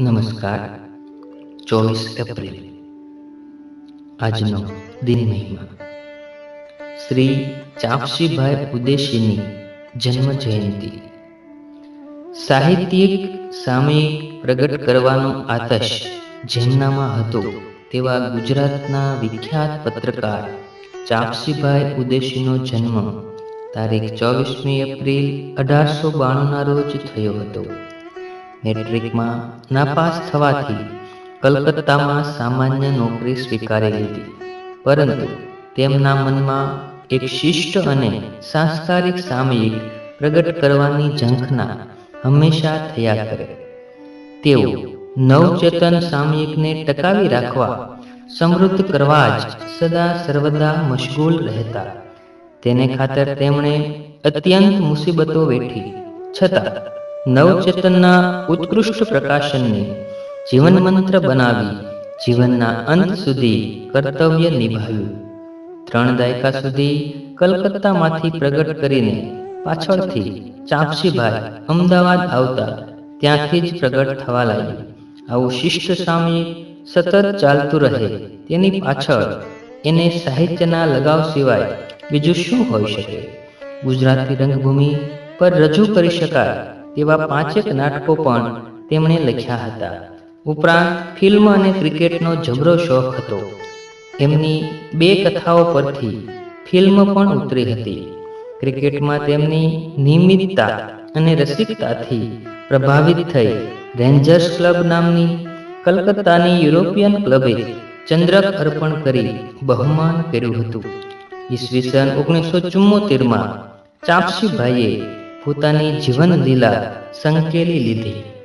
નમસ્કાર. ચોવીસ એપ્રિલ. આજનો દિન મહિમા. શ્રી ચાપસીભાઈ ઉદેશીની જન્મ જયંતિ સાહિત્યિક સામયિક પ્રગટ કરવાનો આતશ જેમનામાં હતો તેવા ગુજરાતના વિખ્યાત પત્રકાર ચાપસીભાઈ ઉદેશીનો જન્મ તારીખ ચોવીસમી એપ્રિલ અઢારસો બાણુંના રોજ થયો હતો. મેટ્રિકમાં નાપાસ થવાથી કલકત્તામાં સામાન્ય નોકરી સ્વીકારી લીધી પરંતુ તેમના મનમાં એક શિષ્ટ અને સાંસ્કારિક સામયિક પ્રગટ કરવાની ઝંખના હંમેશા થયા કરે. તેઓ નવચેતન સામયિકને ટકાવી રાખવા સમૃદ્ધ કરવા જ સદા સર્વદા મશગુલ રહેતા. તેને ખાતર તેમણે અત્યંત મુસીબતો વેઠી. છતાં નવચેતનના ઉત્કૃષ્ટ પ્રકાશનને જીવન મંત્ર બનાવી જીવનના અંત સુધી કર્તવ્ય નિભાવ્યું. ત્રણ દાયકા સુધી કલકત્તામાંથી પ્રગટ કરીને પાછળથી ચાપસીભાઈ અમદાવાદ આવતા ત્યાંથી જ પ્રગટ થવા લાગ્યું. આવું શિષ્ટ સામે સતત ચાલતું રહે તેની પાછળ એને સાહિત્યના લગાવ સિવાય બીજું શું હોઈ શકે? ગુજરાતી રંગભૂમિ પર રજૂ કરી શકાય. તેવા પાંચેક નાટકો પણ તેમણે લખ્યા હતા. ઉપરાંત ફિલ્મ અને ક્રિકેટનો જબરો શોખ હતો. એમની બે કથાઓ પરથી ફિલ્મ પણ ઉતરી હતી. ક્રિકેટમાં તેમની નિયમિતતા અને રસિકતાથી પ્રભાવિત થઈ રેન્જર્સ ક્લબ નામની કલકત્તાની યુરોપિયન ક્લબે ચંદ્રક અર્પણ કરી બહુમાન કર્યું હતું. ઈસવીસન ઓગણીસો ચુમ્મોતેરમાં ચાપસીભાઈએ પોતાની જીવન લીલા સંકેલી લીધી.